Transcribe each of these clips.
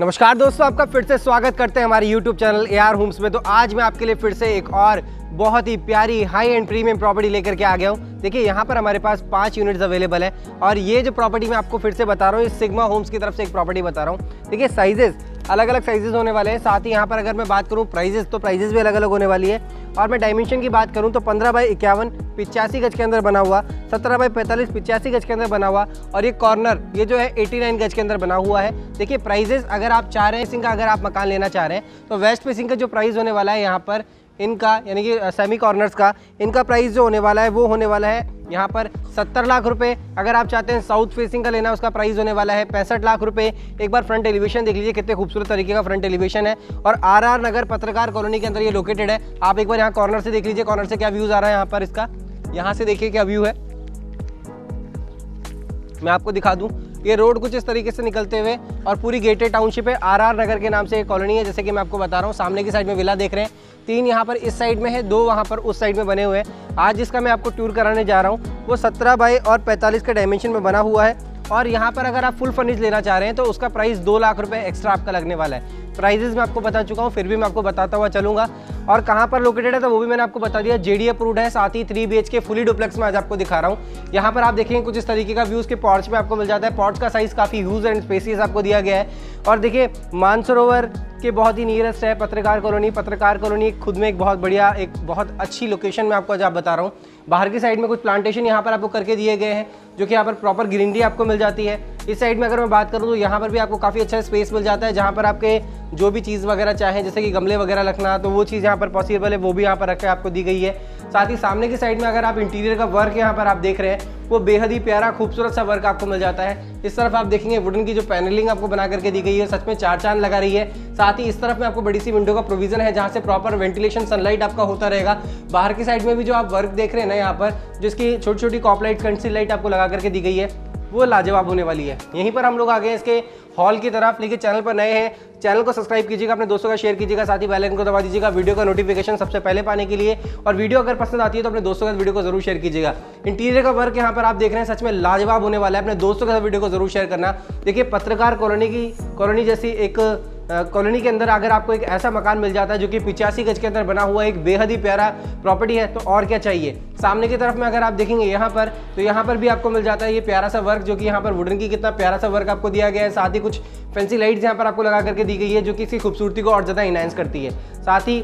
नमस्कार दोस्तों, आपका फिर से स्वागत करते हैं हमारे YouTube channel A R Homes में। तो आज मैं आपके लिए फिर से एक और बहुत ही प्यारी हाई एंड प्रीमियम प्रॉपर्टी लेकर के आ गया हूँ। देखिए, यहाँ पर हमारे पास पाँच यूनिट्स अवेलेबल है और ये जो प्रॉपर्टी मैं आपको फिर से बता रहा हूँ, ये सिग्मा होम्स की तरफ़ से एक प्रॉपर्टी बता रहा हूँ। देखिए साइजेस अलग अलग साइजेस होने वाले हैं। साथ ही यहाँ पर अगर मैं बात करूँ प्राइजेस तो प्राइजेस भी अलग अलग होने वाली है। और मैं डायमेंशन की बात करूँ तो पंद्रह बाई इक्यावन पिचासी गज के अंदर बना हुआ, सत्रह बाई पैंतालीस पिचासी गज के अंदर बना हुआ, और ये कॉर्नर ये जो है एटी नाइन गज के अंदर बना हुआ है। देखिए प्राइजेस अगर आप चाह रहे हैं सिंह का अगर आप मकान लेना चाह रहे हैं तो वेस्ट फेसिंग का जो प्राइस होने वाला है यहाँ पर इनका, यानी कि सेमी कॉर्नर्स का, इनका प्राइस जो होने वाला है, वो होने वाला है यहाँ पर सत्तर लाख रुपए। अगर आप चाहते हैं साउथ फेसिंग का लेना, उसका प्राइस होने वाला है पैंसठ लाख रुपए। एक बार फ्रंट एलिवेशन देख लीजिए, कितने खूबसूरत तरीके का फ्रंट एलिवेशन है। और आर आर नगर पत्रकार कॉलोनी के अंदर ये लोकेटेड है। आप एक बार यहाँ कॉर्नर से देख लीजिए कॉर्नर से क्या व्यूज़ आ रहा है यहाँ पर इसका। यहाँ से देखिए क्या व्यू है। मैं आपको दिखा दूँ। ये रोड कुछ इस तरीके से निकलते हुए और पूरी गेटेड टाउनशिप है। आर आर नगर के नाम से एक कॉलोनी है, जैसे कि मैं आपको बता रहा हूँ। सामने की साइड में विला देख रहे हैं। तीन यहाँ पर इस साइड में है, दो वहाँ पर उस साइड में बने हुए हैं। आज जिसका मैं आपको टूर कराने जा रहा हूँ। वो सत्रह बाई और पैंतालीस के डायमेंशन में बना हुआ है। और यहाँ पर अगर आप फुल फर्निश लेना चाह रहे हैं तो उसका प्राइस दो लाख रुपये एक्स्ट्रा आपका लगने वाला है। प्राइजेस मैं आपको बता चुका हूँ, फिर भी मैं आपको बताता हुआ चलूँगा। और कहाँ पर लोकेटेड है तो वो भी मैंने आपको बता दिया। जेडी अप्रूव्ड है, साथ ही थ्री बी के फुली डुप्लेक्स में आज आपको दिखा रहा हूँ। यहाँ पर आप देखेंगे कुछ इस तरीके का व्यूज़ के पॉर्च में आपको मिल जाता है। पॉर्च का साइज़ काफ़ी यूज़ एंड स्पेसियस आपको दिया गया है। और देखिए मानसरोवर के बहुत ही नियरेस्ट है पत्रकार कॉलोनी पत्रकार कॉलोनी खुद में एक बहुत बढ़िया, एक बहुत अच्छी लोकेशन में आपको आज आप बता रहा हूँ। बाहर की साइड में कुछ प्लांटेशन यहाँ पर आपको करके दिए गए हैं, जो कि यहाँ पर प्रॉपर ग्रीनरी आपको मिल जाती है। इस साइड में अगर मैं बात करूँ तो यहाँ पर भी आपको काफ़ी अच्छा स्पेस मिल जाता है, जहाँ पर आपके जो भी चीज़ वगैरह चाहें, जैसे कि गमले वगैरह रखना तो वो चीज़ यहाँ पर पॉसिबल है, वो भी यहाँ पर रख आपको दी गई है। साथ ही सामने की साइड में अगर आप इंटीरियर का वर्क यहाँ पर आप देख रहे हैं, वो बेहद ही प्यारा, खूबसूरत सा वर्क आपको मिल जाता है। इस तरफ़ आप देखेंगे वुडन की जो पैनलिंग आपको बना करके दी गई है, सच में चार चाँद लगा रही है। साथ ही इस तरफ़ में आपको बड़ी सी विंडो का प्रोविज़न है, जहाँ से प्रॉपर वेंटिलेशन सनलाइट आपका होता रहेगा। बाहर की साइड में भी जो आप वर्क देख रहे हैं ना यहाँ पर, जिसकी छोटी छोटी कॉपलाइट कंसिल लाइट आपको लगा करके दी गई है, वो लाजवाब होने वाली है। यहीं पर हम लोग आ गए इसके हॉल की तरफ़, लेकिन चैनल पर नए हैं चैनल को सब्सक्राइब कीजिएगा, अपने दोस्तों का शेयर कीजिएगा, साथ ही बेल आइकन को दबा दीजिएगा वीडियो का नोटिफिकेशन सबसे पहले पाने के लिए। और वीडियो अगर पसंद आती है तो अपने दोस्तों का वीडियो को ज़रूर शेयर कीजिएगा। इंटीरियर का वर्क यहाँ पर आप देख रहे हैं, सच में लाजवाब होने वाला है। अपने दोस्तों के साथ वीडियो को ज़रूर शेयर करना। देखिए, पत्रकार कॉलोनी की कॉलोनी जैसी एक कॉलोनी के अंदर अगर आपको एक ऐसा मकान मिल जाता है जो कि पिचासी गज के अंदर बना हुआ, एक बेहद ही प्यारा प्रॉपर्टी है तो और क्या चाहिए? सामने की तरफ़ में अगर आप देखेंगे यहाँ पर तो यहाँ पर भी आपको मिल जाता है ये प्यारा सा वर्क जो कि यहाँ पर वुडन की कितना प्यारा सा वर्क आपको दिया गया है। साथ ही कुछ फैंसी लाइट्स यहाँ पर आपको लगा करके दी गई है, जो कि इसकी खूबसूरती को और ज़्यादा इनहेंस करती है। साथ ही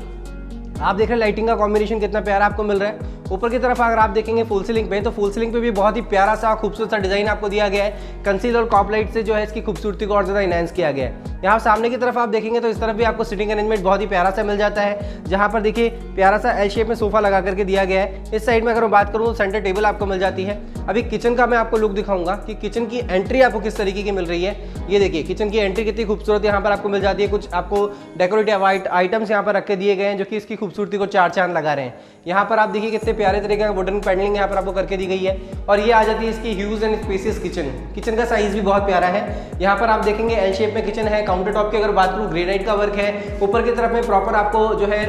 आप देख रहे हैं लाइटिंग का कॉम्बिनेशन कितना प्यारा आपको मिल रहा है। ऊपर की तरफ़ अगर आप देखेंगे फुल सीलिंग पे तो फुल सीलिंग पे भी बहुत ही प्यारा सा, खूबसूरत सा डिज़ाइन आपको दिया गया है। कंसील और कॉप लाइट से जो है इसकी खूबसूरती को और ज़्यादा इनहेंस किया गया है। यहाँ सामने की तरफ़ आप देखेंगे तो इस तरफ़ भी आपको सिटिंग अरेंजमेंट बहुत ही प्यारा सा मिल जाता है, जहाँ पर देखिए प्यारा सा एल शेप में सोफा लगा करके दिया गया है। इस साइड में अगर मैं बात करूँ तो सेंटर टेबल आपको मिल जाती है। अभी किचन का मैं आपको लुक दिखाऊँगा कि किचन की एंट्री आपको किस तरीके की मिल रही है। ये देखिए किचन की एंट्री कितनी खूबसूरत यहाँ पर आपको मिल जाती है। कुछ आपको डेकोरेटिव आइटम्स यहाँ पर रखे दिए गए हैं, जो कि इसकी खूबसूरती को चार चाँद लगा रहे हैं। यहाँ पर आप देखिए कितने प्यारे तरीके का वुडन पैडलिंग यहाँ पर आपको करके दी गई है। और ये आ जाती है इसकी huge and spacious kitchen kitchen का साइज़ भी बहुत प्यारा है। यहाँ पर आप देखेंगे एल शेप में किचन है काउंटर टॉप की अगर बात करूँ ग्रेनाइट का वर्क है। ऊपर की तरफ़ में प्रॉपर आपको जो है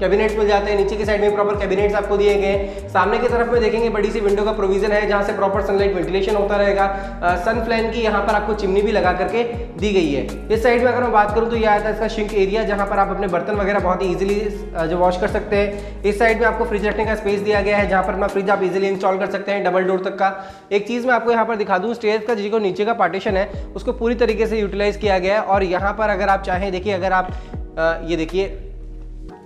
कैबिनेट्स मिल जाते हैं। नीचे की साइड में प्रॉपर कैबिनेट्स आपको दिए गए सामने की तरफ़ में देखेंगे बड़ी सी विंडो का प्रोविज़न है, जहाँ से प्रॉपर सनलाइट वेंटिलेशन होता रहेगा। सन फ्लैन की यहाँ पर आपको चिमनी भी लगा करके दी गई है। इस साइड में अगर मैं बात करूँ तो ये आता है इसका शिंक एरिया जहाँ पर आप अपने बर्तन वगैरह बहुत ही ईजिली जो वॉश कर सकते हैं। इस साइड में आपको फ्रिज रखने का स्पेस दिया गया है, जहाँ पर अपना फ्रिज आप इजिली इंस्टॉल कर सकते हैं। डबल डोर तक का। एक चीज़ मैं आपको यहाँ पर दिखा दूँ स्टेज का जो नीचे का पार्टीशन है, उसको पूरी तरीके से यूटिलाइज किया गया है। और यहाँ पर अगर आप चाहें, देखिए, अगर आप ये देखिए,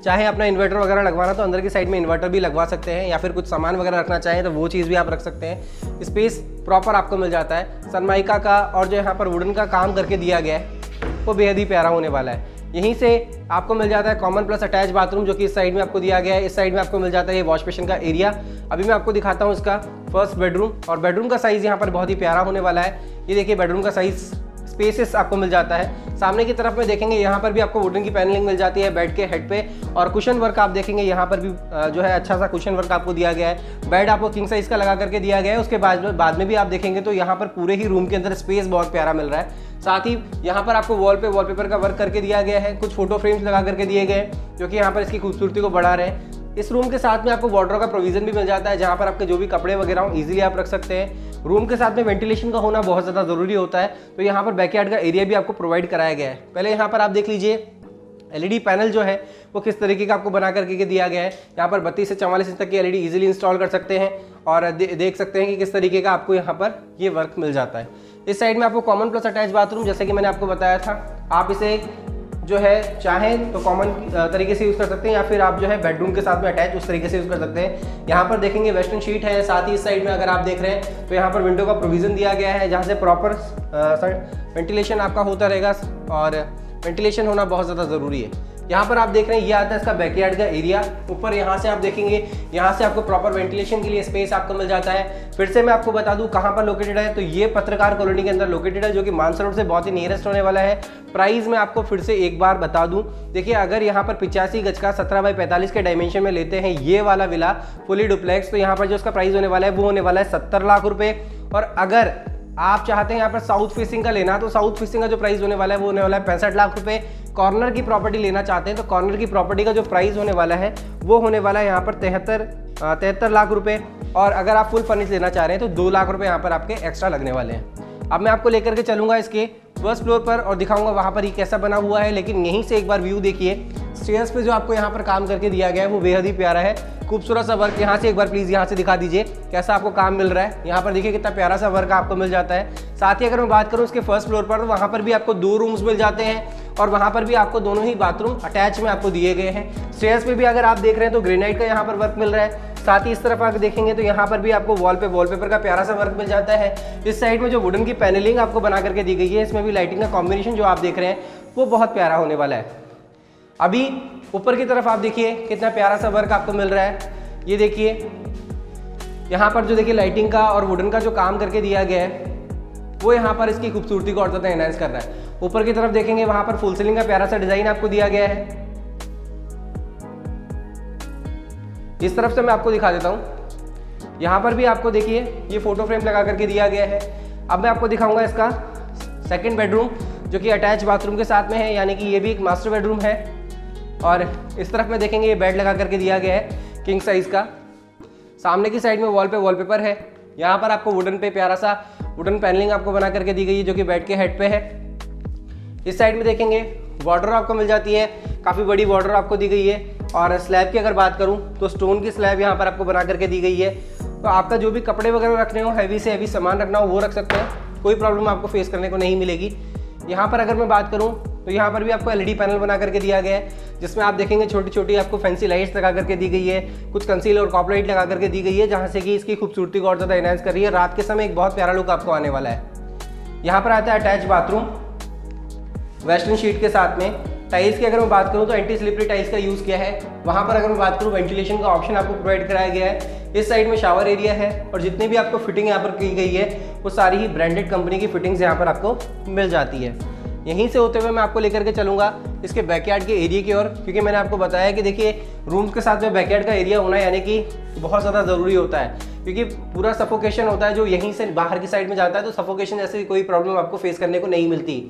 चाहे अपना इन्वर्टर वगैरह लगवाना तो अंदर की साइड में इन्वर्टर भी लगवा सकते हैं, या फिर कुछ सामान वगैरह रखना चाहें तो वो चीज़ भी आप रख सकते हैं। स्पेस प्रॉपर आपको मिल जाता है। सनमाइका का और जो यहाँ पर वुडन का काम करके दिया गया है, वो बेहद ही प्यारा होने वाला है। यहीं से आपको मिल जाता है कॉमन प्लस अटैच बाथरूम जो कि इस साइड में आपको दिया गया है। इस साइड में आपको मिल जाता है ये वॉश बेसिन का एरिया अभी मैं आपको दिखाता हूँ इसका फ़र्स्ट बेडरूम और बेडरूम का साइज़ यहाँ पर बहुत ही प्यारा होने वाला है। ये देखिए बेडरूम का साइज़ स्पेसेस आपको मिल जाता है। सामने की तरफ़ में देखेंगे, यहाँ पर भी आपको वुडन की पैनलिंग मिल जाती है बेड के हेड पे। और कुशन वर्क आप देखेंगे, यहाँ पर भी जो है अच्छा सा कुशन वर्क आपको दिया गया है। बेड आपको किंग साइज़ का लगा करके दिया गया है। उसके बाद बाद में भी आप देखेंगे तो यहाँ पर पूरे ही रूम के अंदर स्पेस बहुत प्यारा मिल रहा है। साथ ही यहाँ पर आपको वॉल पे वॉलपेपर का वर्क करके दिया गया है कुछ फ़ोटो फ्रेम्स लगा करके दिए गए जो कि यहाँ पर इसकी खूबसूरती को बढ़ा रहे हैं। इस रूम के साथ में आपको वाटर का प्रोविज़न भी मिल जाता है जहाँ पर आपके जो भी कपड़े वगैरह हो ईजिली आप रख सकते हैं। रूम के साथ में वेंटिलेशन का होना बहुत ज़्यादा ज़रूरी होता है तो यहाँ पर बैकयार्ड का एरिया भी आपको प्रोवाइड कराया गया है। पहले यहाँ पर आप देख लीजिए एलईडी पैनल जो है वो किस तरीके का आपको बना करके दिया गया है। यहाँ पर बत्तीस से चवालीस इंच तक की एलईडी इजीली इंस्टॉल कर सकते हैं और दे, देख सकते हैं कि किस तरीके का आपको यहाँ पर ये वर्क मिल जाता है। इस साइड में आपको कॉमन प्लस अटैच बाथरूम जैसे कि मैंने आपको बताया था, आप इसे जो है चाहें तो कॉमन तरीके से यूज़ कर सकते हैं या फिर आप जो है बेडरूम के साथ में अटैच उस तरीके से यूज़ कर सकते हैं। यहाँ पर देखेंगे वेस्टर्न शीट है, साथ ही इस साइड में अगर आप देख रहे हैं तो यहाँ पर विंडो का प्रोविज़न दिया गया है, जहाँ से प्रॉपर वेंटिलेशन आपका होता रहेगा और वेंटिलेशन होना बहुत ज़्यादा ज़रूरी है। यहाँ पर आप देख रहे हैं, ये आता है इसका बैकयार्ड का एरिया ऊपर यहाँ से आप देखेंगे, यहाँ से आपको प्रॉपर वेंटिलेशन के लिए स्पेस आपको मिल जाता है। फिर से मैं आपको बता दूँ, कहाँ पर लोकेटेड है तो ये पत्रकार कॉलोनी के अंदर लोकेटेड है, जो कि मानसरोवर से बहुत ही नियरेस्ट होने वाला है। प्राइस मैं आपको फिर से एक बार बता दूँ। देखिए, अगर यहाँ पर पिचासी गज का सत्रह बाई पैंतालीस के डायमेंशन में लेते हैं, ये वाला विला फुली डुप्लेक्स तो यहाँ पर जो उसका प्राइस होने वाला है, वो होने वाला है सत्तर लाख रुपये और अगर आप चाहते हैं यहाँ पर साउथ फेसिंग का लेना तो साउथ फेसिंग का जो प्राइस होने वाला है, वो होने वाला है पैंसठ लाख रुपए। कॉर्नर की प्रॉपर्टी लेना चाहते हैं तो कॉर्नर की प्रॉपर्टी का जो प्राइस होने वाला है, वो होने वाला है यहाँ पर तिहत्तर तिहत्तर लाख रुपये और अगर आप फुल फर्निश लेना चाह रहे हैं तो दो लाख रुपये यहाँ पर आपके एक्स्ट्रा लगने वाले हैं। अब मैं आपको लेकर के चलूँगा इसके फ़र्स्ट फ्लोर पर और दिखाऊँगा वहाँ पर ये कैसा बना हुआ है, लेकिन यहीं से एक बार व्यू देखिए। स्टेयर्स पे जो आपको यहाँ पर काम करके दिया गया है, वो बेहद ही प्यारा है। खूबसूरत सा वर्क यहाँ से एक बार प्लीज़ यहाँ से दिखा दीजिए, कैसा आपको काम मिल रहा है। यहाँ पर देखिए कितना प्यारा सा वर्क आपको मिल जाता है। साथ ही अगर मैं बात करूँ उसके फ़र्स्ट फ्लोर पर तो वहाँ पर भी आपको दो रूम्स मिल जाते हैं और वहाँ पर भी आपको दोनों ही बाथरूम अटैच में आपको दिए गए हैं। स्टेयर्स पे भी अगर आप देख रहे हैं तो ग्रेनाइट का यहाँ पर वर्क मिल रहा है। साथ ही इस तरफ़ अगर देखेंगे तो यहाँ पर भी आपको वॉल पे वॉलपेपर का प्यारा सा वर्क मिल जाता है। इस साइड में जो वुडन की पैनलिंग आपको बना करके दी गई है, इसमें भी लाइटिंग का कॉम्बिनेशन जो आप देख रहे हैं, वो बहुत प्यारा होने वाला है। अभी ऊपर की तरफ़ आप देखिए, कितना प्यारा सा वर्क आपको मिल रहा है। ये देखिए, यहाँ पर जो देखिए लाइटिंग का और वुडन का जो काम करके दिया गया है, वो यहाँ पर इसकी खूबसूरती को और ज़्यादा एनहेंस कर रहा है। ऊपर की तरफ़ देखेंगे, वहाँ पर फुल सीलिंग का प्यारा सा डिज़ाइन आपको दिया गया है। इस तरफ़ से मैं आपको दिखा देता हूँ। यहाँ पर भी आपको देखिए, ये फ़ोटो फ्रेम लगा करके दिया गया है। अब मैं आपको दिखाऊँगा इसका सेकेंड बेडरूम जो कि अटैच बाथरूम के साथ में है, यानी कि ये भी एक मास्टर बेडरूम है। और इस तरफ़ में देखेंगे ये बेड लगा करके दिया गया है, किंग साइज़ का। सामने की साइड में वॉल पे वॉलपेपर है। यहाँ पर आपको वुडन पे प्यारा सा वुडन पैनलिंग आपको बना करके दी गई है, जो कि बेड के हेड पे है। इस साइड में देखेंगे बॉर्डर आपको मिल जाती है। काफ़ी बड़ी बॉर्डर आपको दी गई है। और स्लैब की अगर बात करूँ तो स्टोन की स्लैब यहाँ पर आपको बना करके दी गई है। तो आपका जो भी कपड़े वगैरह रखने हो हैवी से हैवी सामान रखना हो, वो रख सकते हैं। कोई प्रॉब्लम आपको फेस करने को नहीं मिलेगी। यहाँ पर अगर मैं बात करूँ तो यहाँ पर भी आपको एलईडी पैनल बना करके दिया गया है, जिसमें आप देखेंगे छोटी छोटी आपको फैंसी लाइट्स लगा करके दी गई है, कुछ कंसील और कॉप लाइट लगा करके दी गई है, जहाँ से कि इसकी खूबसूरती को और ज़्यादा एनहेंस कर रही है। रात के समय एक बहुत प्यारा लुक आपको आने वाला है। यहाँ पर आता है अटैच बाथरूम वेस्टर्न शीट के साथ में। टाइल्स की अगर मैं बात करूँ तो एंटी स्लिपरी टाइल्स का यूज़ किया है। वहाँ पर अगर मैं बात करूँ वेंटिलेशन का ऑप्शन आपको प्रोवाइड कराया गया है। इस साइड में शावर एरिया है और जितनी भी आपको फिटिंग यहाँ पर की गई है, वो सारी ही ब्रांडेड कंपनी की फिटिंग्स यहाँ पर आपको मिल जाती है। यहीं से होते हुए मैं आपको लेकर के चलूँगा इसके बैकयार्ड के एरिया की ओर, क्योंकि मैंने आपको बताया कि देखिए रूम के साथ में बैकयार्ड का एरिया होना यानी कि बहुत ज़्यादा ज़रूरी होता है। क्योंकि पूरा सफोकेशन होता है, जो यहीं से बाहर की साइड में जाता है तो सफोकेशन जैसे कोई प्रॉब्लम आपको फेस करने को नहीं मिलती।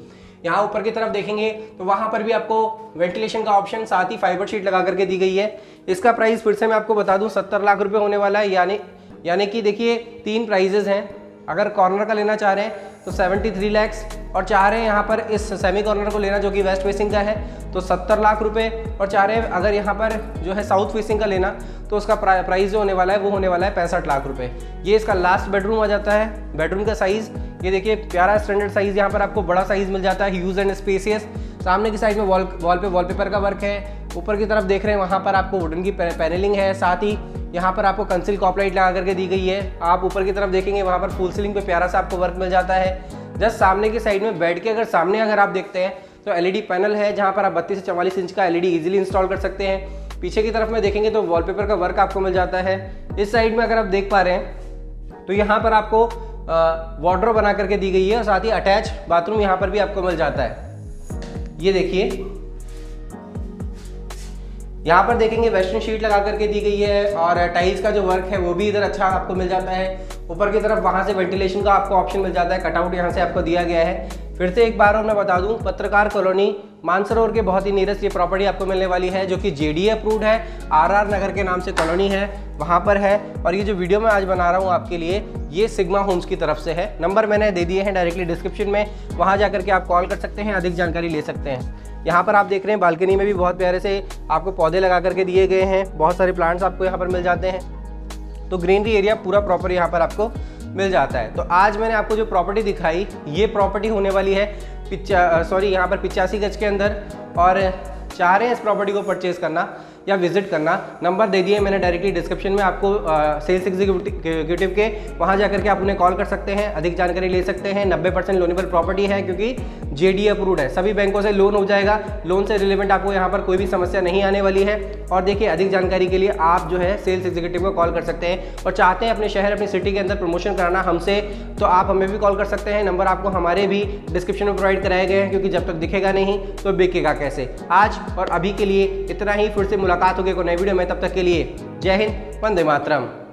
यहाँ ऊपर की तरफ़ देखेंगे तो वहाँ पर भी आपको वेंटिलेशन का ऑप्शन साथ ही फाइबर शीट लगा करके दी गई है। इसका प्राइस फिर से मैं आपको बता दूँ, सत्तर लाख रुपये होने वाला है। यानी यानी कि देखिए, तीन प्राइजेज हैं। अगर कॉर्नर का लेना चाह रहे हैं तो 73 लैक्स और चाह रहे हैं यहाँ पर इस सेमी कॉर्नर को लेना जो कि वेस्ट फेसिंग का है तो 70 लाख रुपए और चाह रहे हैं अगर यहाँ पर जो है साउथ फेसिंग का लेना तो उसका प्राइस जो होने वाला है, वो होने वाला है पैंसठ लाख रुपए। ये इसका लास्ट बेडरूम आ जाता है बेडरूम का साइज़ ये देखिए, प्यारा स्टैंडर्ड साइज़ यहाँ पर आपको बड़ा साइज़ मिल जाता है यूज़ एंड स्पेसियस सामने की साइड में वॉल वॉल पे, वॉलपेपर का वर्क है। ऊपर की तरफ़ देख रहे हैं, वहाँ पर आपको वुडन की पैनलिंग है। साथ ही यहाँ पर आपको कंसिल कॉपलाइट लगा करके दी गई है। आप ऊपर की तरफ़ देखेंगे, वहाँ पर फुल सीलिंग पे प्यारा सा आपको वर्क मिल जाता है। जस्ट सामने की साइड में बेड के अगर सामने अगर आप देखते हैं तो एलईडी पैनल है, जहाँ पर आप बत्तीस से चवालीस इंच का एलईडी इजीली इंस्टॉल कर सकते हैं। पीछे की तरफ़ में देखेंगे तो वॉलपेपर का वर्क आपको मिल जाता है। इस साइड में अगर आप देख पा रहे हैं तो यहाँ पर आपको वार्डर बना करके दी गई है और साथ ही अटैच बाथरूम यहाँ पर भी आपको मिल जाता है। ये देखिए। यहाँ पर देखेंगे वेस्टर्न शीट लगा करके दी गई है और टाइल्स का जो वर्क है वो भी इधर अच्छा आपको मिल जाता है। ऊपर की तरफ़ वहाँ से वेंटिलेशन का आपको ऑप्शन मिल जाता है। कटआउट यहाँ से आपको दिया गया है। फिर से एक बार और मैं बता दूँ, पत्रकार कॉलोनी मानसरोवर के बहुत ही नीरस ये प्रॉपर्टी आपको मिलने वाली है, जो कि जेडी अप्रूव्ड है आरआर नगर के नाम से कॉलोनी है, वहाँ पर है। और ये जो वीडियो मैं आज बना रहा हूँ आपके लिए, ये सिग्मा होम्स की तरफ़ से है। नंबर मैंने दे दिए हैं डायरेक्टली डिस्क्रिप्शन में, वहाँ जा करके आप कॉल कर सकते हैं, अधिक जानकारी ले सकते हैं। यहाँ पर आप देख रहे हैं, बालकनी में भी बहुत प्यारे से आपको पौधे लगा करके दिए गए हैं, बहुत सारे प्लांट्स आपको यहाँ पर मिल जाते हैं। तो ग्रीनरी एरिया पूरा प्रॉपर यहाँ पर आपको मिल जाता है। तो आज मैंने आपको जो प्रॉपर्टी दिखाई, ये प्रॉपर्टी होने वाली है सॉरी यहाँ पर पिचासी गज के अंदर और चाह रहे हैं इस प्रॉपर्टी को परचेज़ करना। या विज़िट करना। नंबर दे दिए मैंने डायरेक्टली डिस्क्रिप्शन में आपको सेल्स एग्जीक्यूटिव के वहाँ जाकर के आप उन्हें कॉल कर सकते हैं, अधिक जानकारी ले सकते हैं। नब्बे परसेंट लोनेबल प्रॉपर्टी है क्योंकि जे अप्रूव्ड है। सभी बैंकों से लोन हो जाएगा। लोन से रिलेवेंट आपको यहाँ पर कोई भी समस्या नहीं आने वाली है। और देखिए, अधिक जानकारी के लिए आप जो है सेल्स एग्जीक्यूटिव को कॉल कर सकते हैं। और चाहते हैं अपने शहर, अपनी सिटी के अंदर प्रमोशन कराना हमसे तो आप हमें भी कॉल कर सकते हैं। नंबर आपको हमारे भी डिस्क्रिप्शन में प्रोवाइड कराए गए हैं, क्योंकि जब तक दिखेगा नहीं तो बिकेगा कैसे? आज और अभी के लिए इतना ही। फिर से मुलाकात होगी एक नई वीडियो में। तब तक के लिए जय हिंद वंदे मातरम।